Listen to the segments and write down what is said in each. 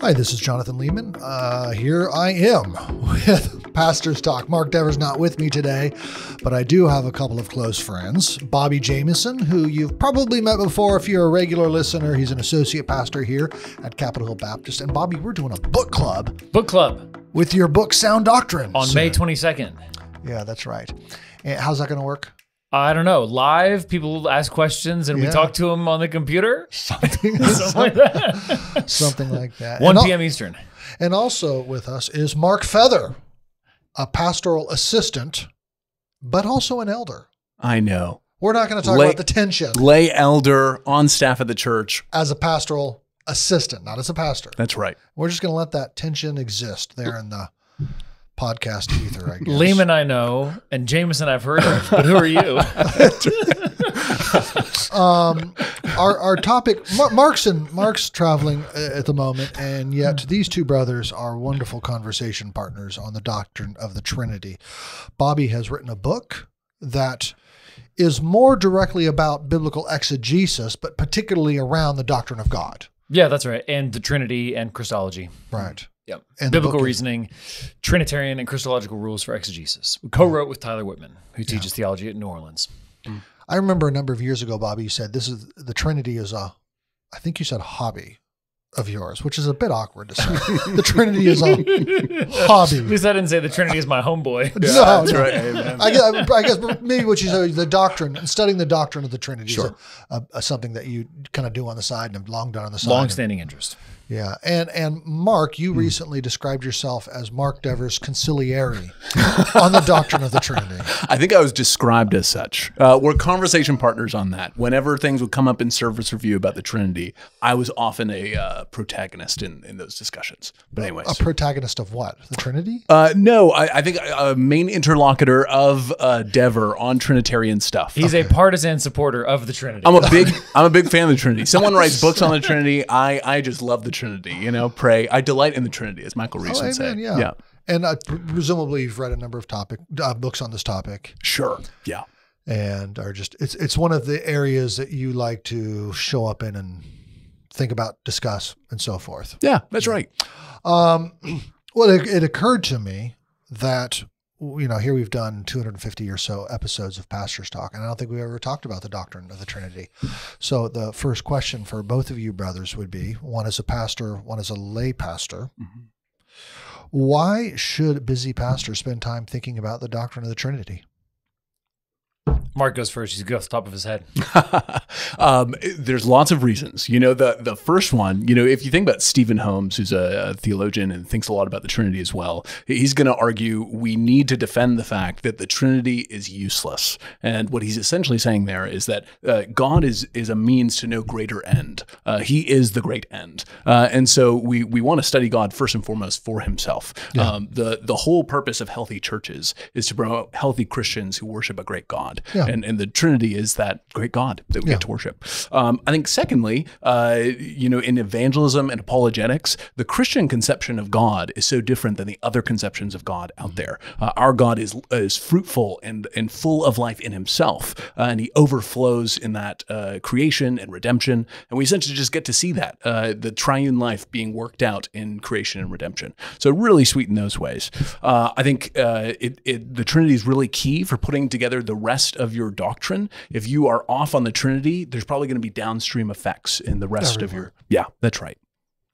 Hi, this is Jonathan Leeman. Uh, here I am with Pastor's Talk. Mark Dever's not with me today, but I do have a couple of close friends. Bobby Jamieson, who you've probably met before if you're a regular listener. He's an associate pastor here at Capitol Hill Baptist. And Bobby, we're doing a book club Book club with your book Sound Doctrine on May 22nd. Yeah, that's right. How's that going to work? I don't know. Live, people ask questions and Yeah. we talk to them on the computer. Something, Something like that. something like that. 1 And al- p.m. Eastern. And also with us is Mark Feather, a pastoral assistant, but also an elder. I know. We're not going to talk Lay- about the tension Lay elder on staff at the church. as a pastoral assistant, not as a pastor. That's right. We're just going to let that tension exist there in the podcast ether, I guess. Leeman, I know, and Jamieson, I've heard of, but who are you? Um, our, our topic, Mar- Mark's, and, Mark's traveling uh, at the moment, and yet these two brothers are wonderful conversation partners on the doctrine of the Trinity. Bobby has written a book that is more directly about biblical exegesis, but particularly around the doctrine of God. yeah, that's right. And the Trinity and Christology. Right. Yep. And Biblical book is- reasoning, Trinitarian and Christological rules for exegesis. We co-wrote with Tyler Wittman, who teaches theology at New Orleans. I remember a number of years ago, Bobby, you said this is the Trinity is a, I think you said hobby of yours, which is a bit awkward to say. the Trinity is a hobby. At least I didn't say the Trinity is my homeboy. no, that's no. right. Amen. I guess, I guess maybe what you said, the doctrine, studying the doctrine of the Trinity Sure. is a, a, a, something that you kind of do on the side and have long done on the side. Long-standing interest. Yeah. And, and Mark, you recently described yourself as Mark Devers consigliere on the doctrine of the Trinity. I think I was described as such. Uh, we're conversation partners on that. Whenever things would come up in service review about the Trinity, I was often a uh, protagonist in, in those discussions. But anyways, A protagonist of what? The Trinity? uh, no, I, I think a main interlocutor of uh, Dever on Trinitarian stuff. He's a partisan supporter of the Trinity. I'm a big I'm a big fan of the Trinity. Someone writes books on the Trinity. I I just love the Trinity. You know, pray. I delight in the Trinity, as Michael Reeves Oh, would say. Yeah. yeah, And uh, presumably you've read a number of topic uh, books on this topic, sure, yeah. and are just it's it's one of the areas that you like to show up in and think about, discuss, and so forth. Yeah, that's right. Um, well, it, it occurred to me that you know here we've done 250 or so episodes of pastors talk, and I don't think we ever talked about the doctrine of the Trinity. So the first question for both of you brothers would be: one is a pastor, one is a lay pastor. Mm-hmm. Why should busy pastors spend time thinking about the doctrine of the Trinity? Mark goes first. He's good off the top of his head. um, there's lots of reasons. You know, the the first one, you know, if you think about Stephen Holmes, who's a, a theologian and thinks a lot about the Trinity as well, he's going to argue we need to defend the fact that the Trinity is useless. And what he's essentially saying there is that uh, God is is a means to no greater end. Uh, he is the great end, uh, and so we we want to study God first and foremost for Himself. Um, the the whole purpose of healthy churches is to promote healthy Christians who worship a great God. Yeah. And, and the Trinity is that great God that we get to worship. Um, I think, secondly, uh, you know, in evangelism and apologetics, the Christian conception of God is so different than the other conceptions of God out there. Uh, our God is is fruitful and and full of life in Himself, uh, and He overflows in that uh, creation and redemption. And we essentially just get to see that uh, the triune life being worked out in creation and redemption. So really sweet in those ways. Uh, I think uh, it, it the Trinity is really key for putting together the rest of your doctrine. If you are off on the Trinity, there's probably going to be downstream effects in the rest of your. Yeah, that's right.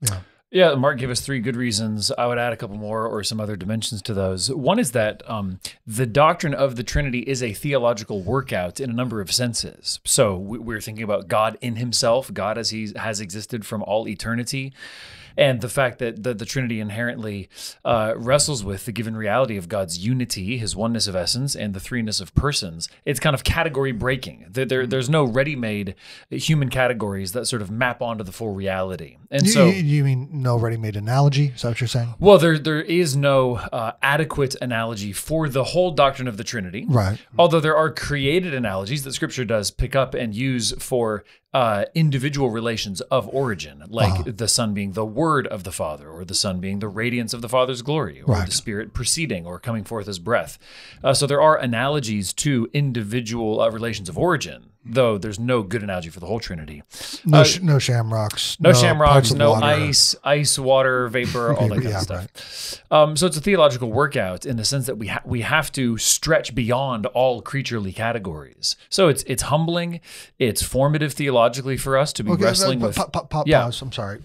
Yeah. Yeah, Mark gave us three good reasons. I would add a couple more or some other dimensions to those. One is that um, the doctrine of the Trinity is a theological workout in a number of senses. So we're thinking about God in Himself, God as He has existed from all eternity. And the fact that the, the Trinity inherently uh, wrestles with the given reality of God's unity, His oneness of essence, and the threeness of persons, it's kind of category breaking. There, there, there's no ready-made human categories that sort of map onto the full reality. And You, so, you, you mean no ready-made analogy? Is that what you're saying? well, there there is no uh, adequate analogy for the whole doctrine of the Trinity. Right. Although there are created analogies that Scripture does pick up and use for uh, individual relations of origin, like the Son being the Word of the Father, or the Son being the radiance of the Father's glory, or Right. the Spirit proceeding or coming forth as breath. Uh, so there are analogies to individual uh, relations of origin. Though there's no good analogy for the whole Trinity. No, Uh, sh- no shamrocks. No, parts shamrocks, no water. ice, ice, water, vapor, all that kind Yeah, of stuff. Um, so it's a theological workout in the sense that we ha- we have to stretch beyond all creaturely categories. So it's it's humbling, it's formative theologically for us to be Okay, wrestling but- with. pa- pa- pa- Yeah. pause. I'm sorry.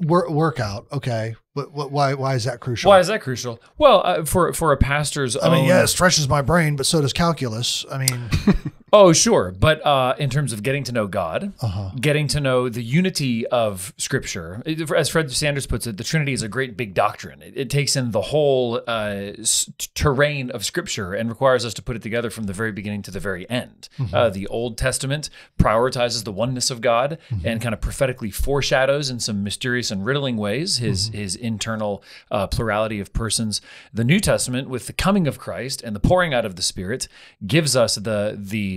Wor- workout. Okay, but, why? Why is that crucial? Why is that crucial? Well, uh, for for a pastor's I mean, yeah, it stretches my brain, but so does calculus. I mean, Oh, sure. But uh, in terms of getting to know God, Uh-huh. getting to know the unity of Scripture, as Fred Sanders puts it, the Trinity is a great big doctrine. It, it takes in the whole uh, s- terrain of Scripture and requires us to put it together from the very beginning to the very end. Mm-hmm. Uh, the Old Testament prioritizes the oneness of God Mm-hmm. and kind of prophetically foreshadows in some mysterious and riddling ways his Mm-hmm. his internal uh, plurality of persons. The New Testament, with the coming of Christ and the pouring out of the Spirit, gives us the the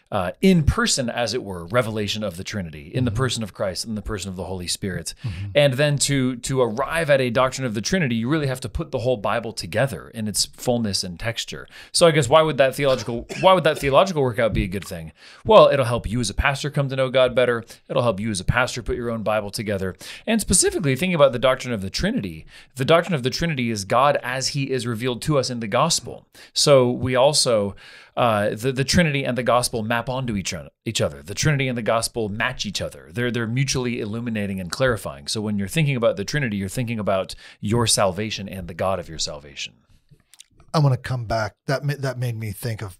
uh, in person, as it were, revelation of the Trinity in the person of Christ and the person of the Holy Spirit. And then to to arrive at a doctrine of the Trinity, you really have to put the whole Bible together in its fullness and texture. So I guess why would that theological why would that theological workout be a good thing? Well, it'll help you as a pastor come to know God better. It'll help you as a pastor put your own Bible together. And specifically thinking about the doctrine of the Trinity, the doctrine of the Trinity is God as He is revealed to us in the gospel. So we also uh, the the Trinity and the gospel map onto each other. Each other. The Trinity and the gospel match each other. They're they're mutually illuminating and clarifying. So when you're thinking about the Trinity, you're thinking about your salvation and the God of your salvation. I want to come back. That that made me think of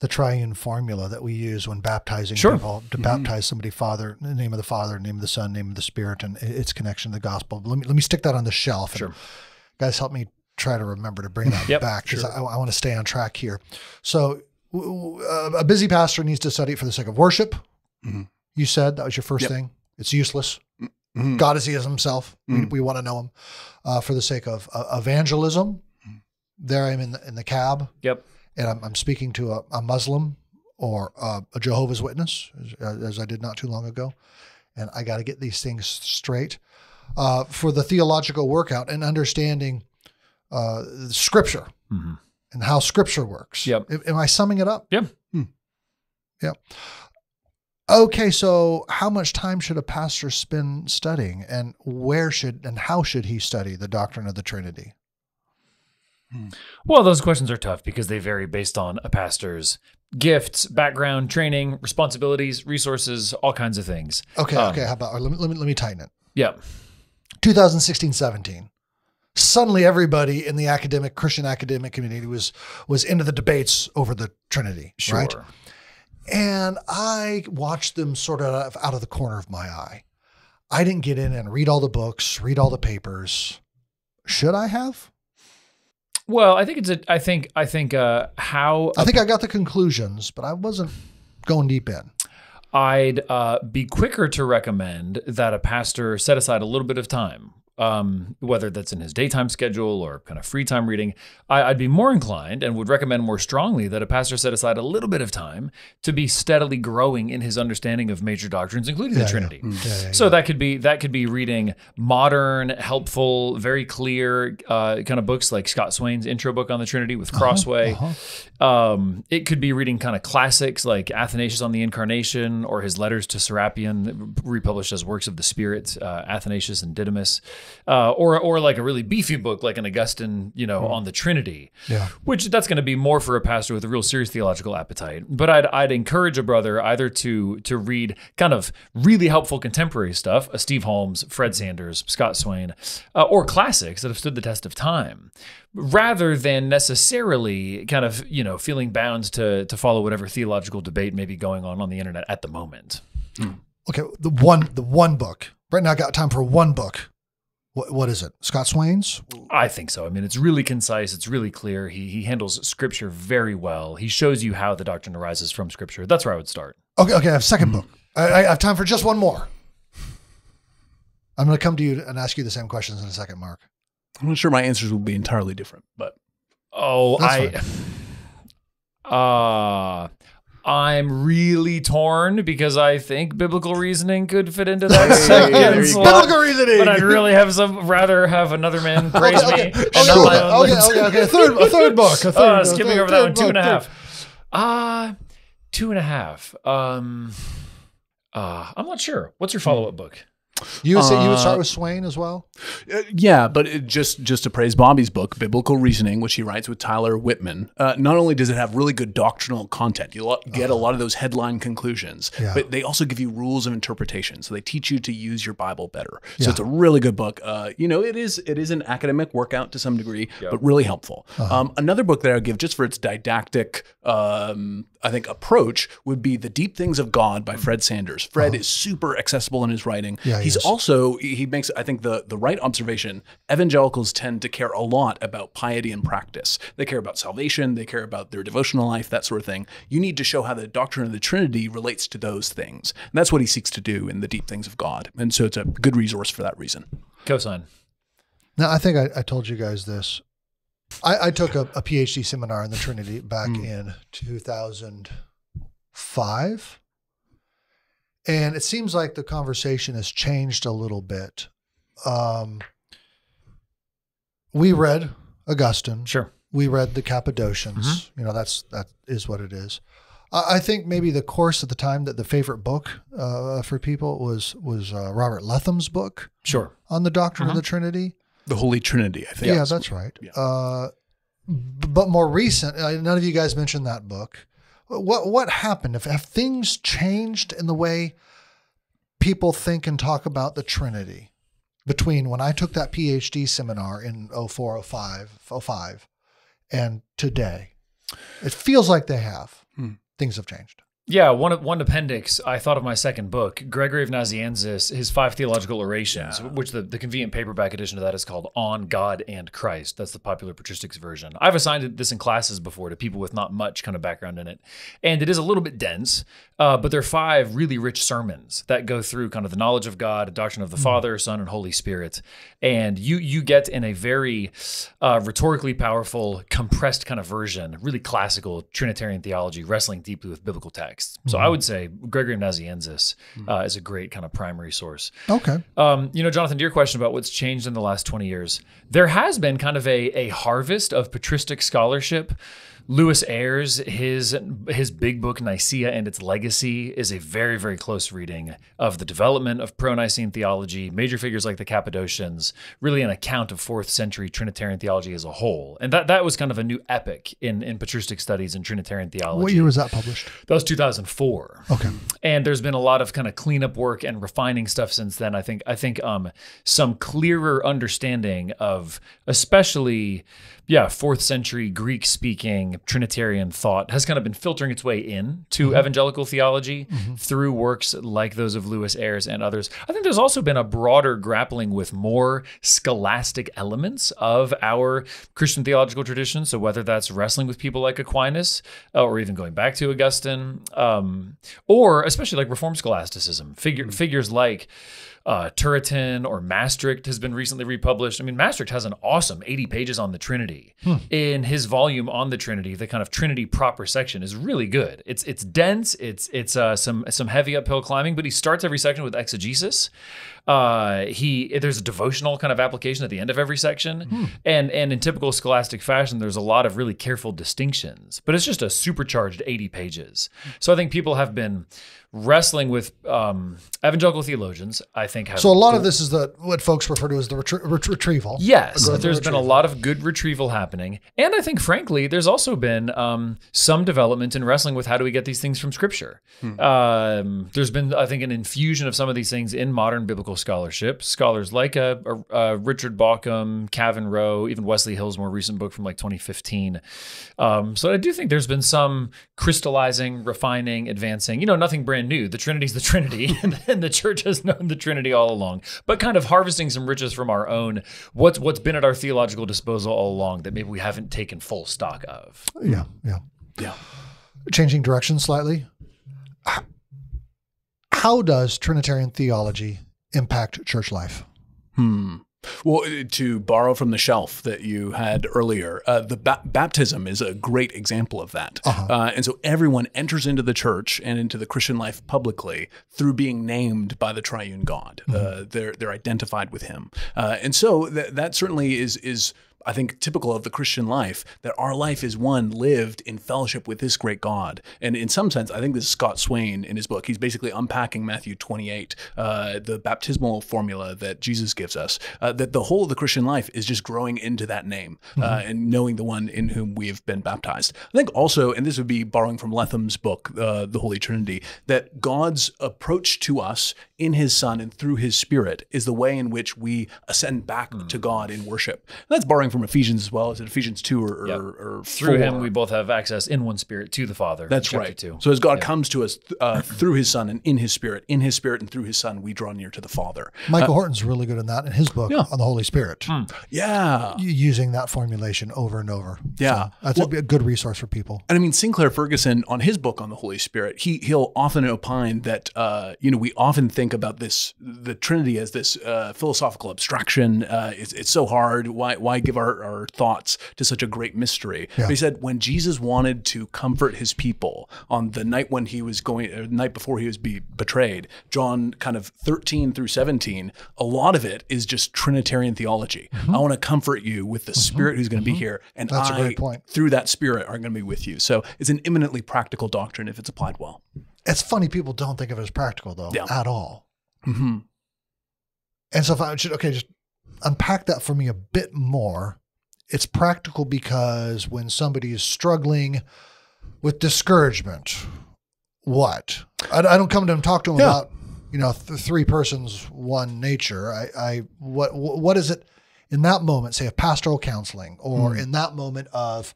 the triune formula that we use when baptizing Sure. people to mm-hmm. baptize somebody. Father, in the name of the Father, name of the Son, name of the Spirit, and its connection to the gospel. Let me let me stick that on the shelf. Sure. guys, help me try to remember to bring that Yep, back because I, I want to stay on track here. So, a busy pastor needs to study it for the sake of worship. Mhm. You said that was your first Yep. thing. It's useless. Mhm. God as He is Himself. We, Mm. we want to know Him uh, for the sake of uh, evangelism. There I am in the, in the cab, Yep. and I'm, I'm speaking to a, a Muslim or uh, a Jehovah's Witness, as, as I did not too long ago, and I got to get these things straight uh, for the theological workout and understanding uh, Scripture Mhm. And how Scripture works. Yep. Am- Am I summing it up? Yep. Yep. Okay, so how much time should a pastor spend studying, and where should and how should he study the doctrine of the Trinity? Well, those questions are tough because they vary based on a pastor's gifts, background, training, responsibilities, resources, all kinds of things. Okay, Um, okay. How about let me let me let me tighten it. Yeah. 2016 17 suddenly everybody in the academic christian academic community was was into the debates over the trinity Sure. right and i watched them sort of out of the corner of my eye i didn't get in and read all the books read all the papers should i have Well, I think it's a. I think. I think. Uh, how i think i got the conclusions but i wasn't going deep in I'd uh, be quicker to recommend that a pastor set aside a little bit of time, um, whether that's in his daytime schedule or kind of free time reading. I, I'd be more inclined and would recommend more strongly that a pastor set aside a little bit of time to be steadily growing in his understanding of major doctrines, including the Trinity. Yeah, yeah, So that could be that could be reading modern, helpful, very clear uh, kind of books like Scott Swain's intro book on the Trinity with Crossway. Um, it could be reading kind of classics like Athanasius on the Incarnation or his letters to Serapion, republished as works of the Spirit, uh, Athanasius and Didymus, uh, or or like a really beefy book like an Augustine, you know, on the Trinity. Yeah. Which that's going to be more for a pastor with a real serious theological appetite. But I'd I'd encourage a brother either to to read kind of really helpful contemporary stuff, a Steve Holmes, Fred Sanders, Scott Swain, uh, or classics that have stood the test of time, rather than necessarily kind of you know feeling bound to to follow whatever theological debate may be going on on the internet at the moment. okay the one the one book right now i got time for one book what, what is it scott swain's I think so. I mean, it's really concise. It's really clear. He he handles scripture very well. He shows you how the doctrine arises from scripture. That's where I would start. Okay, okay. I have a second book. I, I have time for just one more. I'm going to come to you and ask you the same questions in a second, Mark. I'm not sure my answers will be entirely different, but Oh, That's I. Uh, I'm really torn because I think biblical reasoning could fit into that second there you go. slot. Biblical reasoning. But I'd really have some rather have another man praise okay, me. okay, and not my own okay, okay, okay. A third, a third book. A third, Uh, a skipping third- over that one, two and a half. Uh, Two and a half. Um, uh, I'm not sure. What's your follow up book? You would say you would Uh, start with Swain as well. Uh, yeah, but it just just to praise Bobby's book, Biblical Reasoning, which he writes with Tyler Wittman. Uh, not only does it have really good doctrinal content, you get a lot of those headline conclusions, Yeah. but they also give you rules of interpretation. So they teach you to use your Bible better. So Yeah. it's a really good book. Uh, you know, it is it is an academic workout to some degree, but really helpful. Um, another book that I would give just for its didactic, um, I think, approach would be The Deep Things of God by Fred Sanders. Fred is super accessible in his writing. Yeah, he He's is. also he makes I think the the right observation. Evangelicals tend to care a lot about piety and practice. They care about salvation. They care about their devotional life, that sort of thing. You need to show how the doctrine of the Trinity relates to those things, and that's what he seeks to do in the deep things of God. And so it's a good resource for that reason. Cosign. Now, I think I, I told you guys this. I, I took a, a PhD seminar in the Trinity back hmm. in 2005. And it seems like the conversation has changed a little bit. Um, we read Augustine. Sure. We read the Cappadocians. You know, that's that is what it is. I, I think maybe the course at the time that the favorite book uh, for people was was uh, Robert Letham's book Sure. on the doctrine of the Trinity. The Holy Trinity, I think. Yeah, that's right. Uh, b- but more recent, uh, none of you guys mentioned that book. What what happened? If have things changed in the way people think and talk about the Trinity between when I took that PhD seminar in 04, 05, 05 and today? It feels like they have. Hmm. Things have changed. Yeah, one one appendix. I thought of my second book, Gregory of Nazianzus, his five theological orations, which the, the convenient paperback edition of that is called "On God and Christ." That's the popular patristics version. I've assigned this in classes before to people with not much kind of background in it, and it is a little bit dense. Uh, but they're five really rich sermons that go through kind of the knowledge of God, doctrine of the Father, Son, and Holy Spirit, and you you get in a very uh, rhetorically powerful, compressed kind of version, really classical Trinitarian theology, wrestling deeply with biblical texts. So I would say Gregory of Nazianzus uh, is a great kind of primary source. Okay. Um, you know, Jonathan, to your question about what's changed in the last 20 years, there has been kind of a, a harvest of patristic scholarship. Lewis Ayres, his his big book Nicaea and its Legacy is a very very close reading of the development of pro-Nicene theology, major figures like the Cappadocians, really an account of fourth century Trinitarian theology as a whole, and that that was kind of a new epic in in patristic studies and Trinitarian theology. What year was that published? That was 2004. Okay. And there's been a lot of kind of cleanup work and refining stuff since then. I think I think um some clearer understanding of especially yeah, fourth century Greek speaking Trinitarian thought has kind of been filtering its way in to evangelical theology through works like those of Lewis Ayres and others. I think there's also been a broader grappling with more scholastic elements of our Christian theological tradition. So whether that's wrestling with people like Aquinas uh, or even going back to Augustine, um, or especially like Reformed scholasticism, figure, figures like uh, Turretin or Mastricht has been recently republished. I mean, Mastricht has an awesome 80 pages on the Trinity. In his volume on the Trinity, the kind of Trinity proper section is really good. It's it's dense. It's it's uh, some some heavy uphill climbing, but he starts every section with exegesis. Uh, he there's a devotional kind of application at the end of every section, and and in typical scholastic fashion, there's a lot of really careful distinctions. But it's just a supercharged 80 pages. So I think people have been wrestling with um, evangelical theologians. I think have So a lot of this is the what folks refer to as the retrie- ret- retrieval. Yes, growth there's of been a lot of good retrieval happening, and I think, frankly, there's also been um, some development in wrestling with how do we get these things from Scripture. Um, there's been, I think, an infusion of some of these things in modern biblical scholarship. Scholars like uh, uh, uh, Richard Bauckham, Kavin Rowe, even Wesley Hill's more recent book from like 2015. Um, so I do think there's been some crystallizing, refining, advancing. You know, nothing brand new. The Trinity's the Trinity, and, and the Church has known the Trinity all along. But kind of harvesting some riches from our own, what's what's been at our theological disposal all along that maybe we haven't taken full stock of. Yeah, yeah. Yeah. Changing direction slightly. How does Trinitarian theology impact church life? Hmm. Well, uh, to borrow from the shelf that you had earlier, uh, the ba- baptism is a great example of that. uh and so everyone enters into the church and into the Christian life publicly through being named by the triune God. Uh, they're they're identified with Him, uh, and so that that certainly is is. I think, typical of the Christian life that our life is one lived in fellowship with this great God. And in some sense, I think this is Scott Swain in his book. He's basically unpacking Matthew 28, uh, the baptismal formula that Jesus gives us, uh, that the whole of the Christian life is just growing into that name uh, and knowing the one in whom we have been baptized. I think also, and this would be borrowing from Letham's book, uh, The Holy Trinity, that God's approach to us in his Son and through his Spirit is the way in which we ascend back to God in worship. And that's borrowing from Ephesians as well. Is it Ephesians 2 or, Yep. or, or Through him, we both have access in one spirit to the Father. That's right. Two. So as God comes to us uh, through His Son and in His Spirit, in His Spirit and through His Son, we draw near to the Father. Michael Horton's really good in that in his book Yeah. on the Holy Spirit, Yeah, using that formulation over and over. Yeah. So that's a, a good resource for people. and I mean Sinclair Ferguson on his book on the Holy Spirit, he he'll often opine that uh, you know we often think about this the Trinity as this uh, philosophical abstraction. Uh, it's, it's so hard. Why why give our, our thoughts to such a great mystery? But he said when Jesus wanted to comfort his people on the night when he was going, or the night before he was be betrayed, John kind of thirteen through seventeen, a lot of it is just Trinitarian theology. I want to comfort you with the Spirit who's going to be here, and That's a I, great point. through that Spirit, are going to be with you. So it's an eminently practical doctrine if it's applied well. It's funny people don't think of it as practical though Yeah. at all. hmm And so if I should okay, just unpack that for me a bit more. It's practical because when somebody is struggling with discouragement, what? I, I don't come to them talk to them Yeah. about you know th- three persons, one nature. I, I what what is it in that moment? Say of pastoral counseling, or in that moment of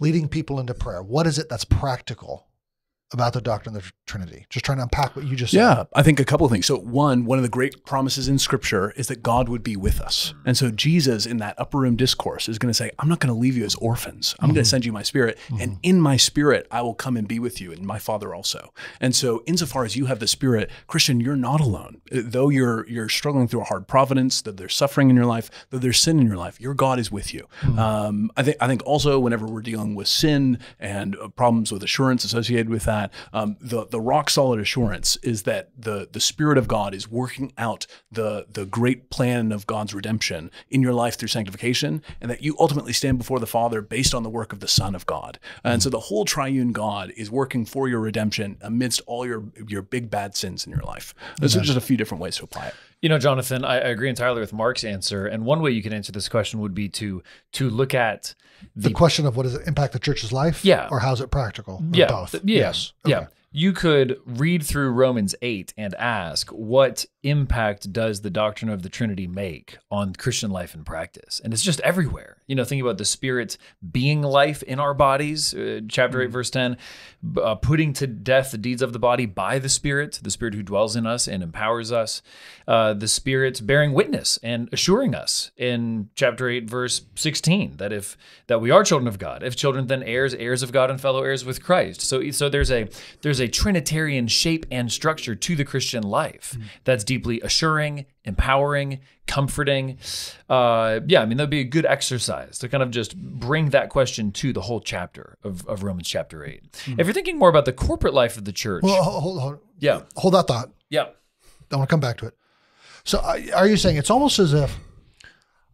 leading people into prayer. What is it that's practical about the doctrine of the Trinity? Just trying to unpack what you just said. Yeah, I think a couple of things. So, one, one of the great promises in Scripture is that God would be with us. And so, Jesus in that upper room discourse is going to say, I'm not going to leave you as orphans. I'm going to send you my spirit. And in my spirit, I will come and be with you, and my Father also. And so, insofar as you have the spirit, Christian, you're not alone. Though you're you're struggling through a hard providence, though there's suffering in your life, though there's sin in your life, your God is with you. Um, I think I think also whenever we're dealing with sin and problems with assurance associated with that, um, the the rock solid assurance is that the the Spirit of God is working out the the great plan of God's redemption in your life through sanctification, and that you ultimately stand before the Father based on the work of the Son of God. And so the whole triune God is working for your redemption amidst all your your big bad sins in your life. There's just a few different ways to apply it. You know, Jonathan, I, I agree entirely with Mark's answer. And one way you can answer this question would be to to look at The question of what does it impact the church's life? Yeah. Or how's it practical? Yeah, Both. th- yeah, Yes. yeah. You could read through Romans 8 and ask, what impact does the doctrine of the Trinity make on Christian life and practice? And it's just everywhere. You know, thinking about the Spirit being life in our bodies, uh, chapter 8, verse 10, uh, putting to death the deeds of the body by the Spirit, the Spirit who dwells in us and empowers us, uh, the Spirit bearing witness and assuring us in chapter 8, verse 16, that if that we are children of God, if children, then heirs, heirs of God and fellow heirs with Christ. So, so there's a there's a Trinitarian shape and structure to the Christian life that's deeply assuring, empowering, comforting. Uh, yeah, I mean that'd be a good exercise to kind of just bring that question to the whole chapter of, of Romans chapter eight. If you're thinking more about the corporate life of the church, Well, hold, hold, yeah, hold that thought. yeah, I want to come back to it. So, are you saying it's almost as if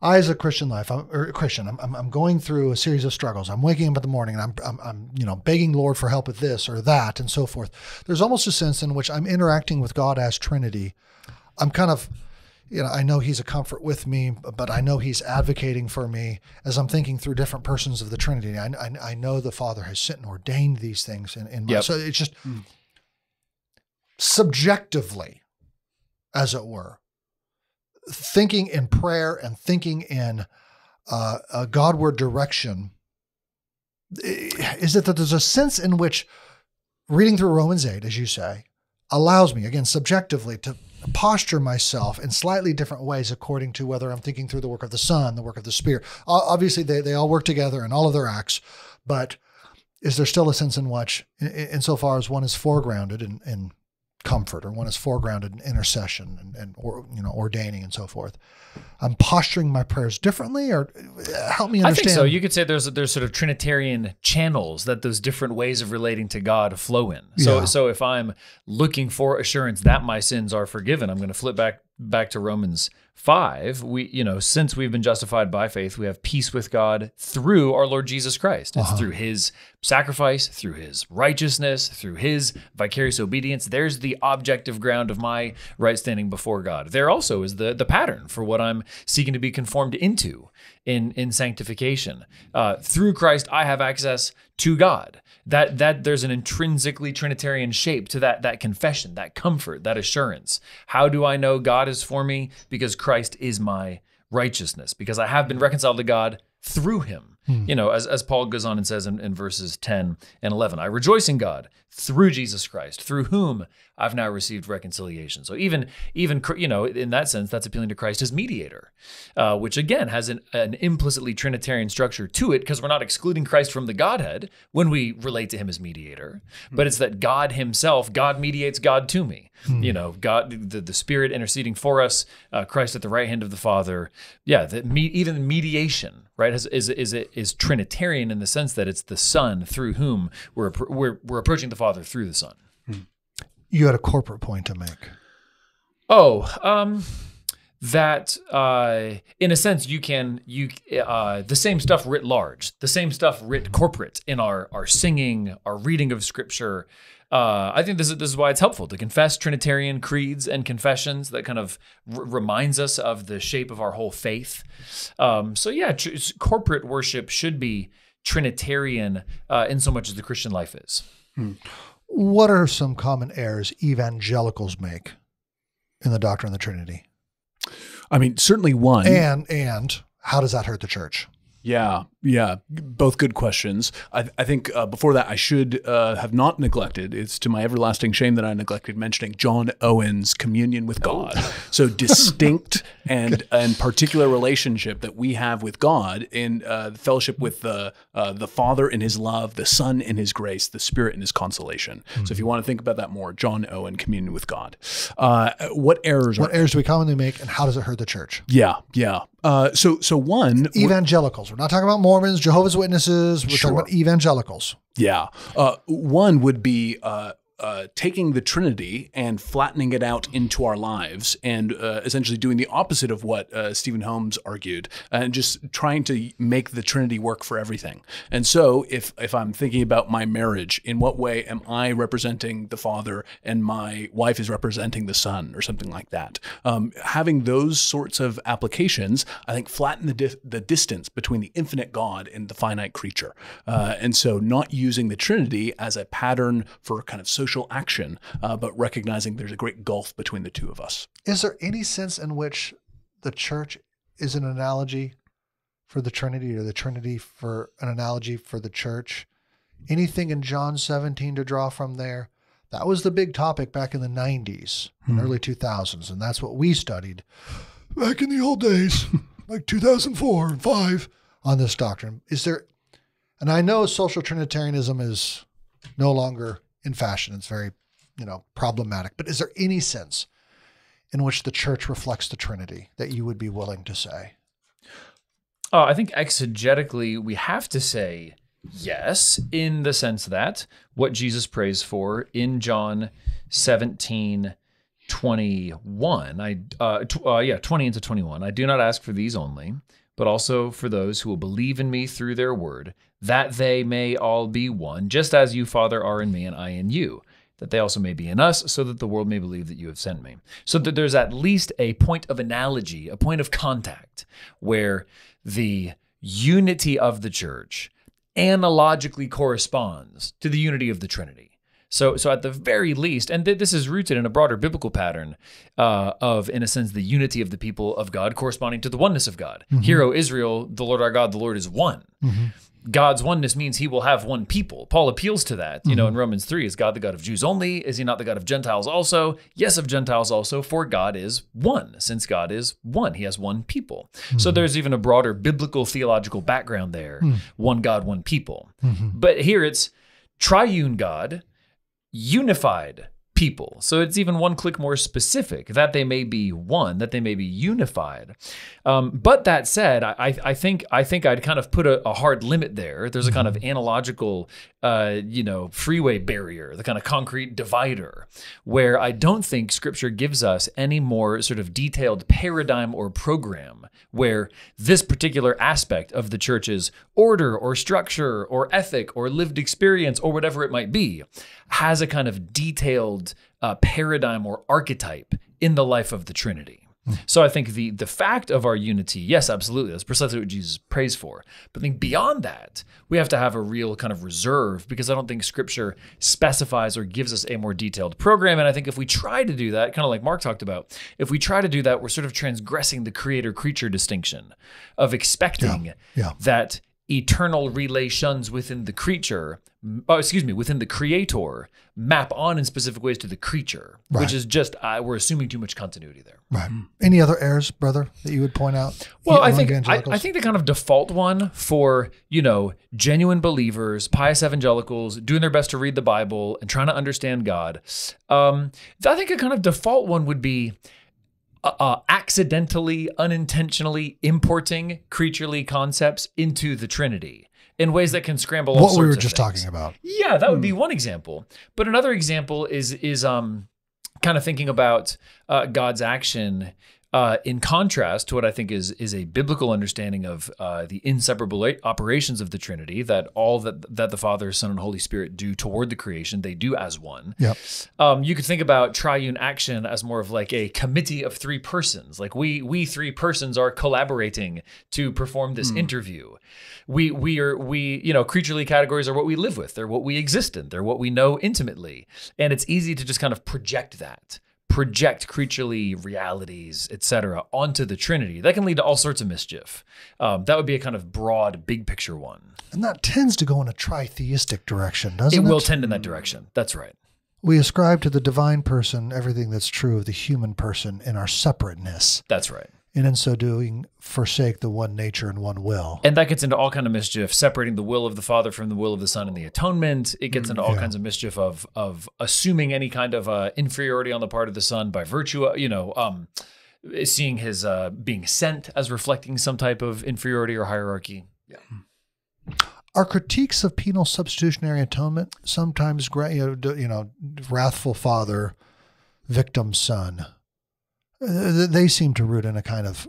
I, as a Christian life, I'm, or Christian, I'm, I'm, going through a series of struggles. I'm waking up in the morning and I'm, I'm, I'm, you know, begging Lord for help with this or that and so forth. There's almost a sense in which I'm interacting with God as Trinity. I'm kind of, you know, I know He's a comfort with me, but I know He's advocating for me as I'm thinking through different persons of the Trinity. I, I, I know the Father has sent and ordained these things in, in my, Yep. so it's just hmm. subjectively, as it were, thinking in prayer and thinking in uh, a Godward direction. eh, Is it that there's a sense in which reading through Romans 8, as you say, allows me, again, subjectively, to posture myself in slightly different ways according to whether I'm thinking through the work of the Son, the work of the Spirit. Obviously, they, they all work together in all of their acts, but is there still a sense in which, in- in- insofar as one is foregrounded in, in comfort or one is foregrounded in intercession and, and or, you know ordaining and so forth, I'm posturing my prayers differently, or uh, help me I understand. think so. You could say there's there's sort of Trinitarian channels that those different ways of relating to God flow in. So Yeah. so if I'm looking for assurance that my sins are forgiven, I'm going to flip back back to Romans 5, we, you know, since we've been justified by faith, we have peace with God through our Lord Jesus Christ. It's through his sacrifice, through his righteousness, through his vicarious obedience. There's the objective ground of my right standing before God. There also is the the pattern for what I'm seeking to be conformed into in in sanctification. Uh, through Christ, I have access to God. That that there's an intrinsically Trinitarian shape to that that confession, that comfort, that assurance. How do I know God is for me? Because Christ is my righteousness. Because I have been reconciled to God through Him. You know, as, as Paul goes on and says in, in verses 10 and 11, I rejoice in God through Jesus Christ, through whom I've now received reconciliation. So even, even you know, in that sense, that's appealing to Christ as mediator, uh, which again has an, an implicitly Trinitarian structure to it because we're not excluding Christ from the Godhead when we relate to him as mediator, but it's that God himself, God mediates God to me. You know, God, the, the Spirit interceding for us, uh, Christ at the right hand of the Father. Yeah, that me, even mediation, right, is, is, is, is Trinitarian in the sense that it's the Son through whom we're, we're, we're approaching the Father through the Son. You had a corporate point to make. Oh, um, that uh, in a sense you can you uh, the same stuff writ large, the same stuff writ corporate in our our singing, our reading of Scripture. Uh, I think this is this is why it's helpful to confess Trinitarian creeds and confessions that kind of r- reminds us of the shape of our whole faith. Um, so yeah, tr- corporate worship should be Trinitarian uh, in so much as the Christian life is. What are some common errors evangelicals make in the doctrine of the Trinity? I mean, certainly one. And and how does that hurt the church? Yeah, yeah, both good questions. I, I think uh, before that, I should uh, have not neglected. It's to my everlasting shame that I neglected mentioning John Owen's communion with God. So distinct and and particular relationship that we have with God in uh, fellowship with the uh, the Father in His love, the Son in His grace, the Spirit in His consolation. So if you want to think about that more, John Owen, communion with God. Uh, what errors are? What errors do we commonly make, and how does it hurt the church? yeah, yeah. Uh, so so one Evangelicals. We're not talking about Mormons, Jehovah's Witnesses. We're Sure. talking about evangelicals. Yeah. Uh, one would be uh, uh, taking the Trinity and flattening it out into our lives and uh, essentially doing the opposite of what uh, Stephen Holmes argued and just trying to make the Trinity work for everything. And so if, if I'm thinking about my marriage, in what way am I representing the Father and my wife is representing the Son or something like that? Um, having those sorts of applications, I think, flatten the, di- the distance between the infinite God and the finite creature. Uh, and so not using the Trinity as a pattern for kind of social action, uh, but recognizing there's a great gulf between the two of us. Is there any sense in which the church is an analogy for the Trinity or the Trinity for an analogy for the church? Anything in John 17 to draw from there? That was the big topic back in the 90s and early 2000s. And that's what we studied back in the old days, like 2004 and 5 on this doctrine. Is there, and I know social Trinitarianism is no longer in fashion. It's very, you know, problematic. But is there any sense in which the church reflects the Trinity that you would be willing to say? Uh, I think exegetically, we have to say yes, in the sense that what Jesus prays for in John 17, 21, I, uh, tw- uh, yeah, 20 into 21, I do not ask for these only, but also for those who will believe in me through their word, that they may all be one, just as you, Father, are in me and I in you that they also may be in us, so that the world may believe that you have sent me. So that there's at least a point of analogy, a point of contact, where the unity of the church analogically corresponds to the unity of the Trinity. So, so at the very least, and th- this is rooted in a broader biblical pattern uh, of, in a sense, the unity of the people of God corresponding to the oneness of God. Hear, O Israel, the Lord our God, the Lord is one. God's oneness means he will have one people. Paul appeals to that. You know, in mm-hmm. Romans 3, is God the God of Jews only? Is he not the God of Gentiles also? Yes, of Gentiles also, for God is one, since God is one. He has one people. So mm-hmm. there's even a broader biblical theological background there hmm. one God, one people. Mm-hmm. But here it's triune God, unified people. So it's even one click more specific that they may be one, that they may be unified. Um, but that said, I, I think I think I'd kind of put a, a hard limit there. There's a kind of analogical, uh, you know, freeway barrier, the kind of concrete divider, where I don't think Scripture gives us any more sort of detailed paradigm or program where this particular aspect of the church's order or structure or ethic or lived experience or whatever it might be has a kind of detailed uh, paradigm or archetype in the life of the Trinity. So I think the the fact of our unity, yes, absolutely, that's precisely what Jesus prays for. But I think beyond that, we have to have a real kind of reserve because I don't think Scripture specifies or gives us a more detailed program. And I think if we try to do that, kind of like Mark talked about, if we try to do that, we're sort of transgressing the creator creature distinction of expecting yeah. that eternal relations within the creature, oh, excuse me, within the creator, map on in specific ways to the creature, Right. which is just uh, we're assuming too much continuity there. Right. Any other errors, brother, that you would point out? Well, I think I. I think the kind of default one for you know genuine believers, pious evangelicals, doing their best to read the Bible and trying to understand God. Um, I think a kind of default one would be uh, uh, accidentally, unintentionally importing creaturely concepts into the Trinity in ways that can scramble all what we were just things. talking about. Yeah, that would be one example. But another example is is um kind of thinking about uh, God's action uh, in contrast to what I think is is a biblical understanding of uh, the inseparable operations of the Trinity. That all that that the Father, Son, and Holy Spirit do toward the creation, they do as one. Yep. Um, you could think about triune action as more of like a committee of three persons. Like we we three persons are collaborating to perform this interview. We we are we you know creaturely categories are what we live with. They're what we exist in. They're what we know intimately, and it's easy to just kind of project that project creaturely realities, etc., onto the Trinity. That can lead to all sorts of mischief. Um, that would be a kind of broad, big picture one. And that tends to go in a tritheistic direction, doesn't It it? will tend in that direction. That's right. we ascribe to the divine person everything that's true of the human person in our separateness. That's right. And in so doing, forsake the one nature and one will. And that gets into all kind of mischief, separating the will of the Father from the will of the Son in the atonement. It gets into all kinds of mischief of of assuming any kind of uh, inferiority on the part of the Son by virtue of, you know, um, seeing his uh, being sent as reflecting some type of inferiority or hierarchy. Yeah. Our critiques of penal substitutionary atonement sometimes, gra- you know, d- you know wrathful father, victim son, they seem to root in a kind of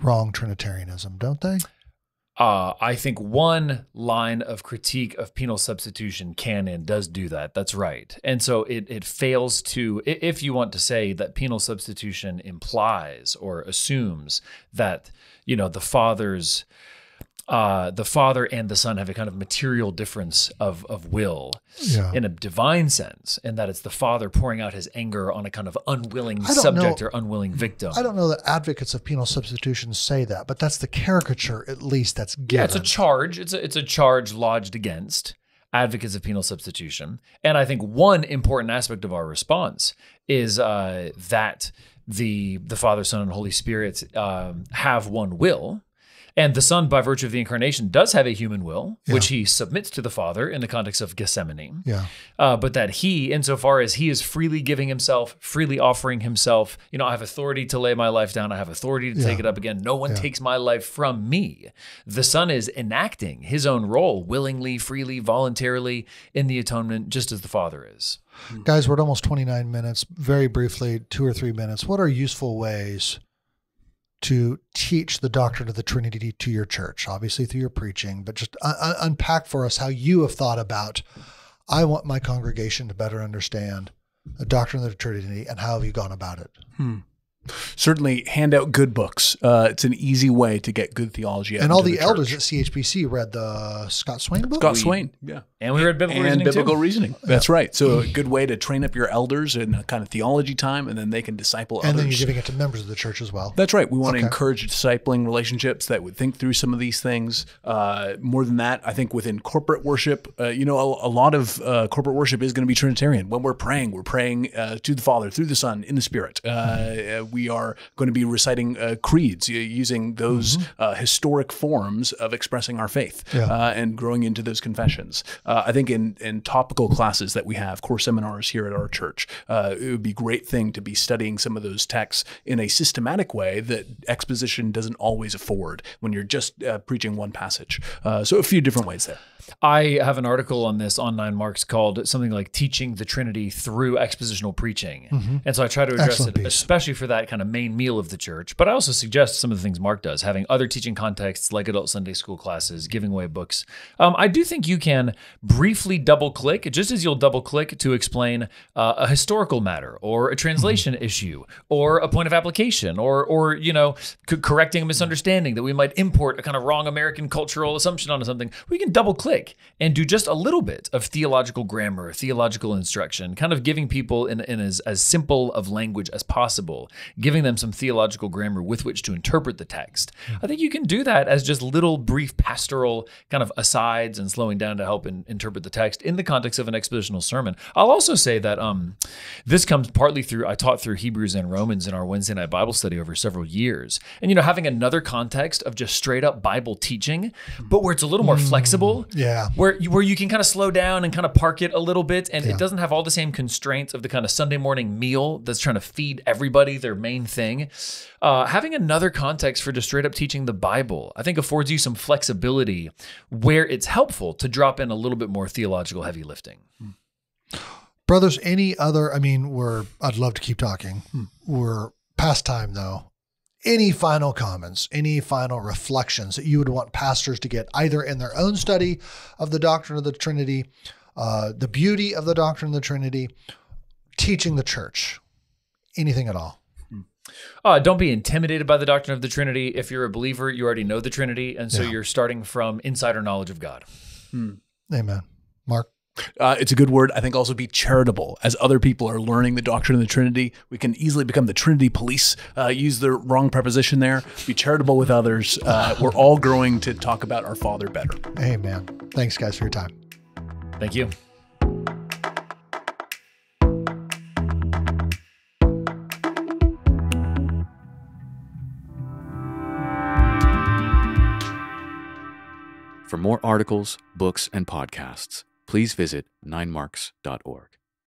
wrong Trinitarianism, don't they? Uh, I think one line of critique of penal substitution canon does do that. That's right. And so it, it fails to, if you want to say that penal substitution implies or assumes that, you know, the father's, uh, the father and the son have a kind of material difference of, of will Yeah. in a divine sense, and that it's the father pouring out his anger on a kind of unwilling subject know- or unwilling victim. I don't know that advocates of penal substitution say that, but that's the caricature, at least, that's given. Yeah, it's a charge. It's a, it's a charge lodged against advocates of penal substitution. And I think one important aspect of our response is uh, that the the Father, Son, and Holy Spirit um, have one will. And the Son, by virtue of the incarnation, does have a human will, which he submits to the Father in the context of Gethsemane. yeah. Uh, but that he, insofar as he is freely giving himself, freely offering himself, you know, I have authority to lay my life down, I have authority to take it up again. No one takes my life from me. The Son is enacting his own role willingly, freely, voluntarily in the atonement, just as the Father is. Guys, we're at almost 29 minutes. Very briefly, two or three minutes. What are useful ways to teach the doctrine of the Trinity to your church? Obviously, through your preaching, but just un- un- unpack for us how you have thought about. I want my congregation to better understand the doctrine of the Trinity, and how have you gone about it? Hmm. Certainly, hand out good books. Uh, it's an easy way to get good theology. And all into the, elders at CHBC read the Scott Swain book. Scott Swain, yeah, And we read biblical and reasoning biblical too. reasoning. That's right. So a good way to train up your elders in a kind of theology time, and then they can disciple others. and then you're giving it to members of the church as well. That's right. We want Okay. to encourage discipling relationships that would think through some of these things. Uh, more than that, I think within corporate worship, uh, you know, a, a lot of uh, corporate worship is going to be Trinitarian. When we're praying, we're praying uh, to the Father, through the Son, in the Spirit. Uh, uh, we are going to be reciting uh, creeds, using those uh, historic forms of expressing our faith Yeah. uh, and growing into those confessions. Uh, I think in, in topical classes that we have, core seminars here at our church, uh, it would be a great thing to be studying some of those texts in a systematic way that exposition doesn't always afford when you're just uh, preaching one passage. Uh, so a few different ways there. I have an article on this on Nine Marks called something like Teaching the Trinity Through Expositional Preaching. And so I try to address Excellent it, piece. especially for that kind of main meal of the church. But I also suggest some of the things Mark does, having other teaching contexts like adult Sunday school classes, giving away books. Um, I do think you can briefly double click, just as you'll double click to explain uh, a historical matter or a translation issue or a point of application or, or you know, c- correcting a misunderstanding that we might import a kind of wrong American cultural assumption onto something. We can double click and do just a little bit of theological grammar, theological instruction, kind of giving people in, in as, as simple of language as possible, giving them some theological grammar with which to interpret the text. Hmm. I think you can do that as just little brief pastoral kind of asides and slowing down to help in, interpret the text in the context of an expositional sermon. I'll also say that um, this comes partly through, I taught through Hebrews and Romans in our Wednesday night Bible study over several years. And, you know, having another context of just straight up Bible teaching, hmm. but where it's a little more flexible mm, Yeah. Where you, where you can kind of slow down and kind of park it a little bit, and it doesn't have all the same constraints of the kind of Sunday morning meal that's trying to feed everybody their main thing. Uh, having another context for just straight up teaching the Bible, I think, affords you some flexibility where it's helpful to drop in a little bit more theological heavy lifting. Brothers, any other? I mean, we're. I'd love to keep talking. We're past time though. Any final comments? Any final reflections that you would want pastors to get either in their own study of the doctrine of the Trinity, uh, the beauty of the doctrine of the Trinity, teaching the church, anything at all? Uh, don't be intimidated by the doctrine of the Trinity. If you're a believer, you already know the Trinity, and so you're starting from insider knowledge of God. Amen. Mark. Uh, it's a good word. I think also be charitable. As other people are learning the doctrine of the Trinity, we can easily become the Trinity police. Uh, use the wrong preposition there. Be charitable with others. Uh, we're all growing to talk about our Father better. Amen. Thanks, guys, for your time. Thank you. For more articles, books, and podcasts, please visit ninemarks.org.